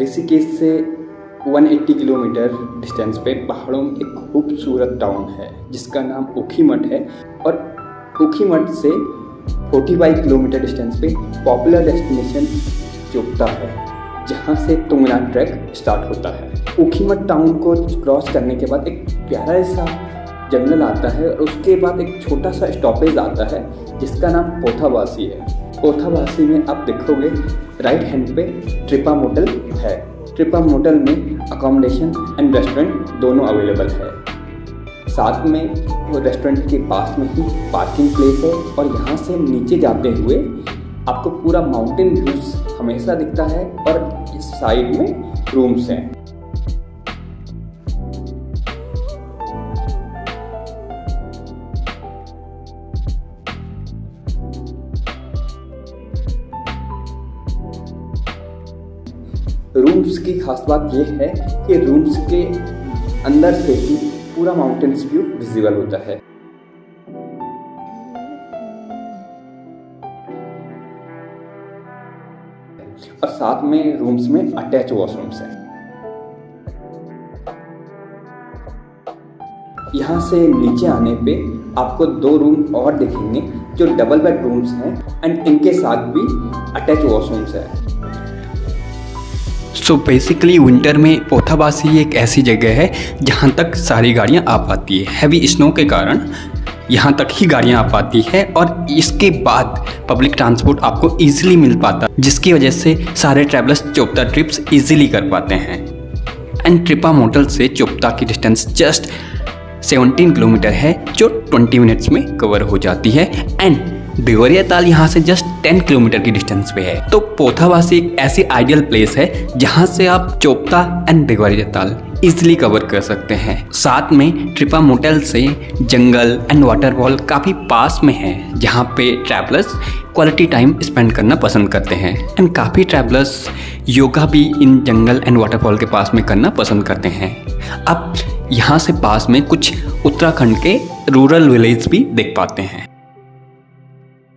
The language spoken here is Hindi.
ऋषिकेश से 180 किलोमीटर डिस्टेंस पे पहाड़ों में एक खूबसूरत टाउन है, जिसका नाम ओखीमठ है और ओखीमठ से 45 किलोमीटर डिस्टेंस पे पॉपुलर डेस्टिनेशन चोपता है, जहाँ से तुंगना ट्रैक स्टार्ट होता है। ओखीमठ टाउन को क्रॉस करने के बाद एक प्यारा सा जंगल आता है और उसके बाद एक छोटा सा स्टॉपेज आता है, जिसका नाम पोथावासी है। पोथावासी में आप देखोगे राइट हैंड पे ट्रिपा मोटल है। ट्रिपा मोटल में अकोमोडेशन एंड रेस्टोरेंट दोनों अवेलेबल है। साथ में वो रेस्टोरेंट के पास में ही पार्किंग प्लेस है और यहाँ से नीचे जाते हुए आपको पूरा माउंटेन व्यूज़ हमेशा दिखता है और इस साइड में रूम्स हैं। रूम्स की खास बात यह है कि रूम्स के अंदर से ही पूरा माउंटेन्स व्यू विजिबल होता है। और साथ में रूम्स में अटैच वॉशरूम्स हैं। यहाँ से नीचे आने पे आपको दो रूम और दिखेंगे जो डबल बेड रूम्स हैं एंड इनके साथ भी अटैच वॉशरूम्स हैं। सो बेसिकली विंटर में पोथाबासी एक ऐसी जगह है जहाँ तक सारी गाड़ियाँ आ पाती है। हैवी स्नो के कारण यहाँ तक ही गाड़ियाँ आ पाती है और इसके बाद पब्लिक ट्रांसपोर्ट आपको इजीली मिल पाता जिसकी वजह से सारे ट्रैवलर्स चोपता ट्रिप्स इजीली कर पाते हैं। एंड ट्रिपा मोटल से चोपता की डिस्टेंस जस्ट 17 किलोमीटर है, जो 20 मिनट्स में कवर हो जाती है। एंड बेवरिया ताल यहाँ से जस्ट 10 किलोमीटर की डिस्टेंस पे है। तो पोथावासी एक ऐसी आइडियल प्लेस है, जहाँ से आप चोपता एंड बेगवरिया ताल इजिली कवर कर सकते हैं। साथ में ट्रिपा मोटेल से जंगल एंड वाटरफॉल काफ़ी पास में है, जहाँ पे ट्रैवलर्स क्वालिटी टाइम स्पेंड करना पसंद करते हैं। एंड काफ़ी ट्रैवलर्स योगा भी इन जंगल एंड वाटरफॉल के पास में करना पसंद करते हैं। अब यहाँ से पास में कुछ उत्तराखंड के रूरल विलेज भी देख पाते हैं।